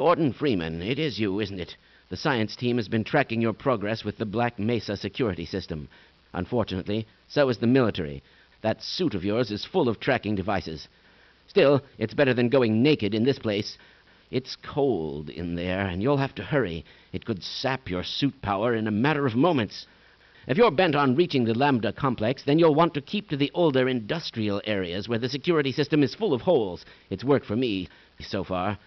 Gordon Freeman, it is you, isn't it? The science team has been tracking your progress with the Black Mesa security system. Unfortunately, so is the military. That suit of yours is full of tracking devices. Still, it's better than going naked in this place. It's cold in there, and you'll have to hurry. It could sap your suit power in a matter of moments. If you're bent on reaching the Lambda complex, then you'll want to keep to the older industrial areas where the security system is full of holes. It's worked for me so far.